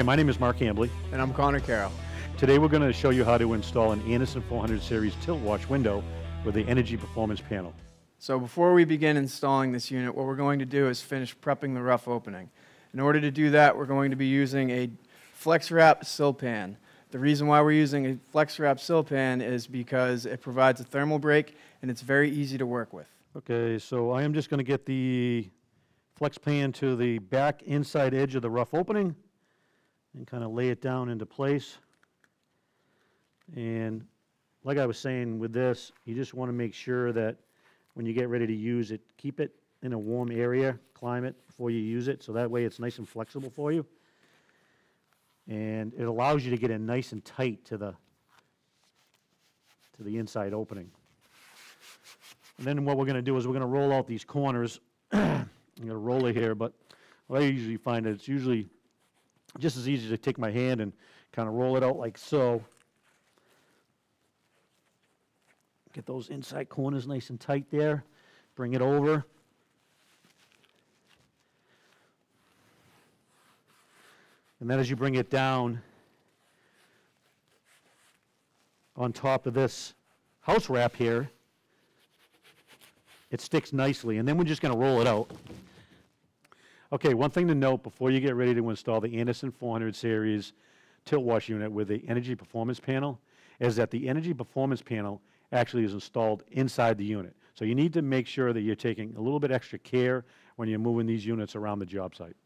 Hi, my name is Mark Hambley. And I'm Connor Carroll. Today we're going to show you how to install an Andersen 400 series tilt wash window with the Energy Performance panel. So before we begin installing this unit, what we're going to do is finish prepping the rough opening. In order to do that, we're going to be using a FlexWrap sill pan. The reason why we're using a FlexWrap sill pan is because it provides a thermal break and it's very easy to work with. Okay, so I am just going to get the flex pan to the back inside edge of the rough opening and kind of lay it down into place. And like I was saying with this, you just want to make sure that when you get ready to use it, keep it in a warm area, climate, before you use it, so that way it's nice and flexible for you. And it allows you to get in nice and tight to the, to the inside opening. And then what we're going to do is we're going to roll out these corners. I'm going to roll it here, but I usually find is it's usually just as easy to take my hand and kind of roll it out like so. Get those inside corners nice and tight there. Bring it over. And then as you bring it down on top of this house wrap here, it sticks nicely. And then we're just going to roll it out. Okay, one thing to note before you get ready to install the Andersen 400 series tilt wash unit with the energy performance panel is that the energy performance panel actually is installed inside the unit. So you need to make sure that you're taking a little bit extra care when you're moving these units around the job site.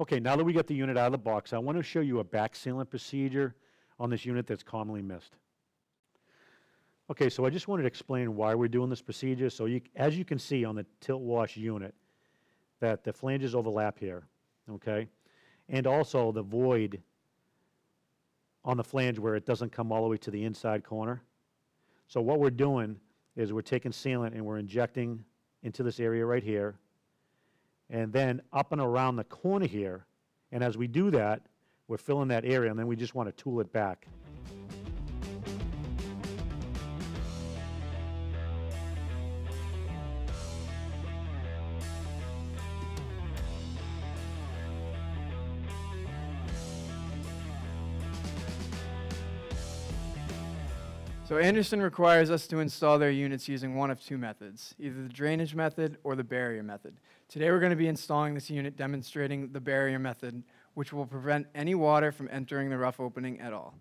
Okay, now that we got the unit out of the box, I want to show you a back sealant procedure on this unit that's commonly missed. Okay, so I just wanted to explain why we're doing this procedure. So you, as you can see on the tilt wash unit, that the flanges overlap here, okay? And also the void on the flange where it doesn't come all the way to the inside corner. So what we're doing is we're taking sealant and we're injecting into this area right here, and then up and around the corner here. And as we do that, we're filling that area, and then we just want to tool it back. So Andersen requires us to install their units using one of two methods, either the drainage method or the barrier method. Today we're going to be installing this unit demonstrating the barrier method, which will prevent any water from entering the rough opening at all.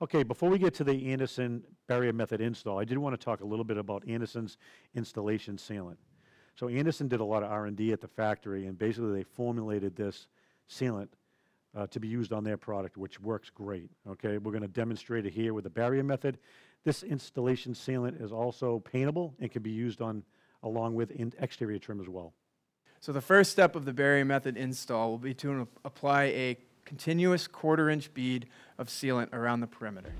Okay, before we get to the Andersen barrier method install, I did want to talk a little bit about Andersen's installation sealant. So Andersen did a lot of R&D at the factory, and basically they formulated this sealant uh, to be used on their product, which works great. Okay, we're going to demonstrate it here with the barrier method. This installation sealant is also paintable and can be used on along with in exterior trim as well. So the first step of the barrier method install will be to apply a continuous quarter inch bead of sealant around the perimeter.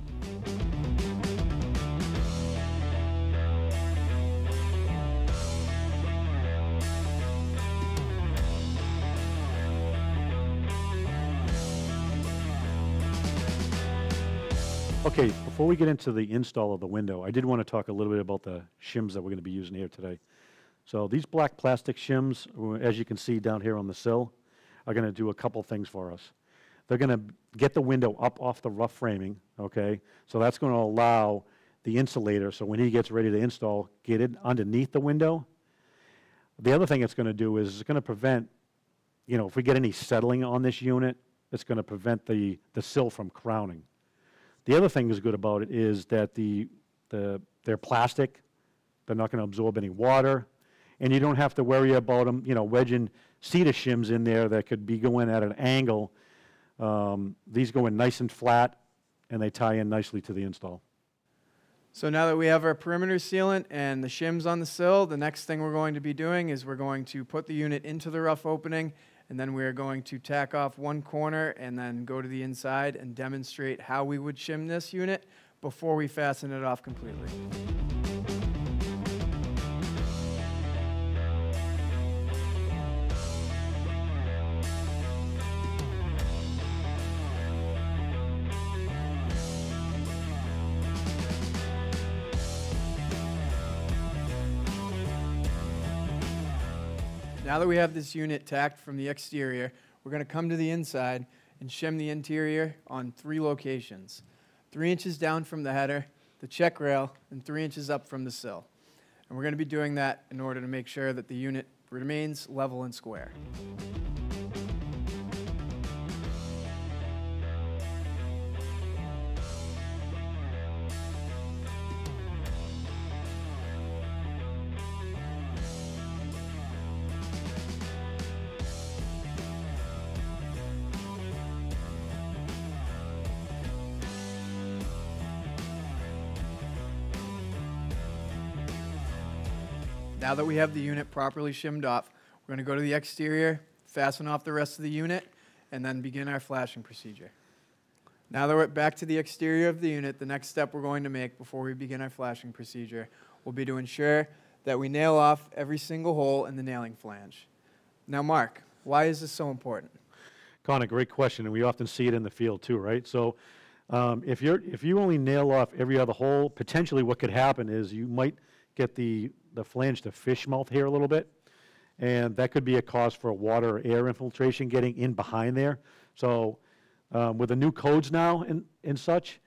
Okay, before we get into the install of the window, I did want to talk a little bit about the shims that we're going to be using here today. So these black plastic shims, uh, as you can see down here on the sill, are going to do a couple things for us. They're going to get the window up off the rough framing, okay? So that's going to allow the insulator, so when he gets ready to install, get it underneath the window. The other thing it's going to do is it's going to prevent, you know, if we get any settling on this unit, it's going to prevent the, the sill from crowning. The other thing that's good about it is that the, the, they're plastic. They're not going to absorb any water. And you don't have to worry about them, you know, wedging cedar shims in there that could be going at an angle. Um, these go in nice and flat, and they tie in nicely to the install. So now that we have our perimeter sealant and the shims on the sill, the next thing we're going to be doing is we're going to put the unit into the rough opening and then we're going to tack off one corner and then go to the inside and demonstrate how we would shim this unit before we fasten it off completely. Now that we have this unit tacked from the exterior, we're going to come to the inside and shim the interior on three locations. Three inches down from the header, the check rail, and three inches up from the sill. And we're going to be doing that in order to make sure that the unit remains level and square. Now that we have the unit properly shimmed off, we're going to go to the exterior, fasten off the rest of the unit, and then begin our flashing procedure. Now that we're back to the exterior of the unit, the next step we're going to make before we begin our flashing procedure will be to ensure that we nail off every single hole in the nailing flange. Now, Mark, why is this so important? Connor, great question, and we often see it in the field too, right? So um, if you're, if you only nail off every other hole, potentially what could happen is you might get the, the flange to fish mouth here a little bit, and that could be a cause for water or air infiltration getting in behind there. So um, with the new codes now and, and such,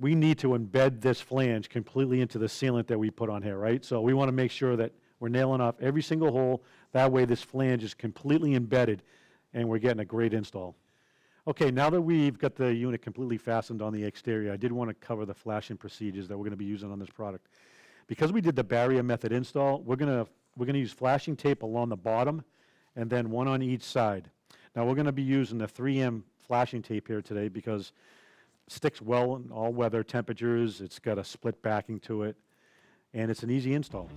we need to embed this flange completely into the sealant that we put on here, right? So we want to make sure that we're nailing off every single hole. That way this flange is completely embedded and we're getting a great install. Okay, now that we've got the unit completely fastened on the exterior, I did want to cover the flashing procedures that we're going to be using on this product. Because we did the barrier method install, we're going to, we're going to use flashing tape along the bottom and then one on each side. Now we're going to be using the 3M flashing tape here today because it sticks well in all weather temperatures, it's got a split backing to it, and it's an easy install.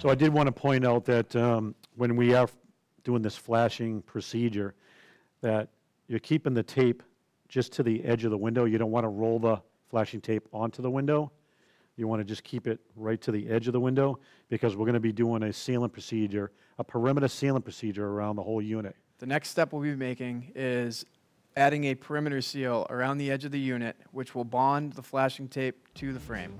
So I did want to point out that um, when we are doing this flashing procedure, that you're keeping the tape just to the edge of the window. You don't want to roll the flashing tape onto the window. You want to just keep it right to the edge of the window because we're going to be doing a sealant procedure, a perimeter sealant procedure around the whole unit. The next step we'll be making is adding a perimeter seal around the edge of the unit, which will bond the flashing tape to the frame.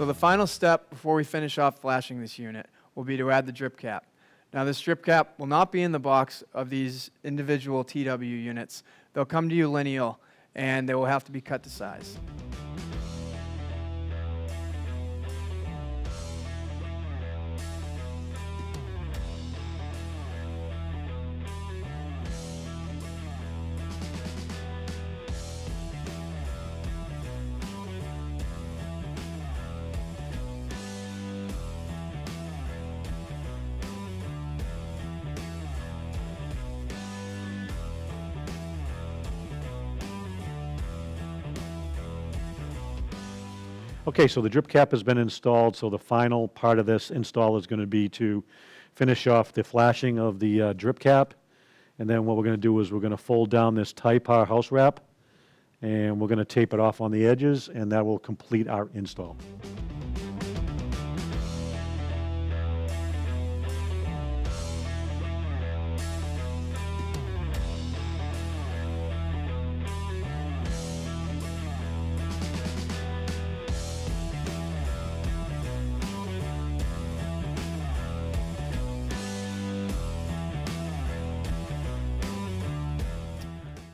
So the final step before we finish off flashing this unit will be to add the drip cap. Now this drip cap will not be in the box of these individual TW units. They'll come to you lineal and they will have to be cut to size. Okay, so the drip cap has been installed, so the final part of this install is going to be to finish off the flashing of the uh, drip cap. And then what we're going to do is we're going to fold down this Typar house wrap, and we're going to tape it off on the edges, and that will complete our install.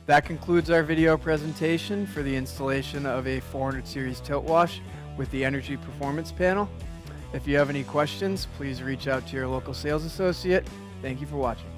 That concludes our video presentation for the installation of a 400 series tilt wash with the Energy Performance Panel. If you have any questions, please reach out to your local sales associate. Thank you for watching.